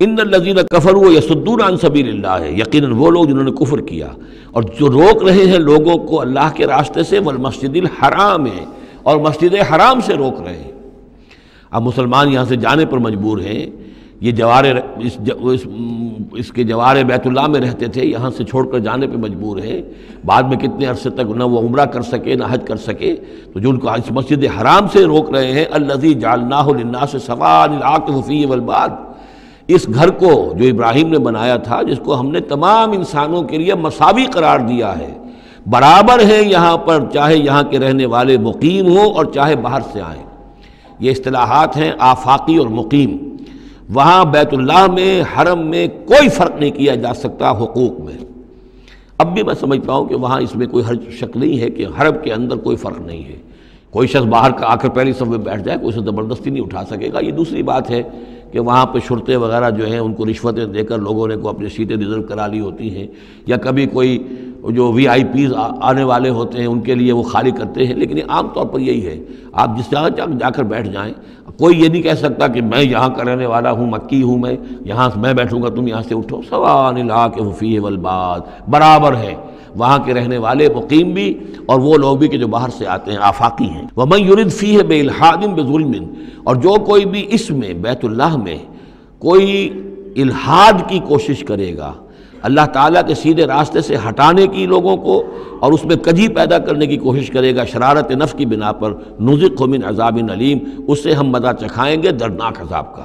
ان الذین کفر و یسدون عن سبیل اللہ ہے یقیناً وہ لوگ جنہوں نے کفر کیا اور جو روک رہے ہیں لوگوں کو اللہ کے راستے سے، والمسجد الحرام ہے اور مسجد حرام سے روک رہے ہیں۔ اب مسلمان یہاں سے جانے پر مجبور ہیں۔ یہ جوار اس اس اس کے جوار بیت اللہ میں رہتے تھے، یہاں سے چھوڑ کر جانے پہ مجبور ہیں۔ بعد میں کتنے عرصے تک نہ وہ عمرہ کر سکے، نہ حج کر سکے، تو جو ان کو اس مسجد حرام سے روک رہے ہیں الزی جالناہ للناس سوال العاقف فی والباد۔ اس گھر کو جو ابراہیم نے بنایا تھا، جس کو ہم نے تمام انسانوں کے لیے مساوی قرار دیا ہے۔ برابر ہے یہاں پر، چاہے یہاں کے رہنے والے مقیم ہوں اور چاہے باہر سے آئیں۔ یہ اصطلاحات ہیں آفاقی اور مقیم۔ وہاں بیت اللہ میں، حرم میں کوئی فرق نہیں کیا جا سکتا حقوق میں۔ اب بھی میں سمجھتا ہوں کہ وہاں اس میں کوئی ہر شک نہیں ہے کہ حرم کے اندر کوئی فرق نہیں ہے۔ کوئی شخص باہر کا آ کر پہلی صف میں بیٹھ جائے، کوئی اسے زبردستی نہیں اٹھا سکے گا۔ یہ دوسری بات ہے کہ وہاں پہ شرطے وغیرہ جو ہیں ان کو رشوتیں دے کر لوگوں نے کو اپنی سیٹیں ریزرو کرا لی ہوتی ہیں یا کبھی کوئی جو وی آئی پیز آنے والے ہوتے ہیں ان کے لیے وہ خالی کرتے ہیں لیکن یہ عام طور پر یہی ہے آپ جس جگہ جا کر بیٹھ جائیں کوئی یہ نہیں کہہ سکتا کہ میں یہاں کا رہنے والا ہوں، مکی ہوں میں، یہاں سے میں بیٹھوں گا، تم یہاں سے اٹھو۔ سوان لا کے وفی والباد، برابر ہے۔ وہاں کے رہنے والے مقیم بھی، اور وہ لوگ بھی کہ جو باہر سے آتے ہیں، آفاقی ہیں۔ وہ میں یورد فی ہے بے الحادم بے ظلم اور جو کوئی بھی اس میں، بیت اللہ میں کوئی الحاد کی کوشش کرے گا، اللہ تعالیٰ کے سیدھے راستے سے ہٹانے کی لوگوں کو، اور اس میں کجی پیدا کرنے کی کوشش کرے گا، شرارت نف کی بنا پر نزق من عذاب علیم۔ اس سے ہم مزہ چکھائیں گے، دردناک عذاب کا۔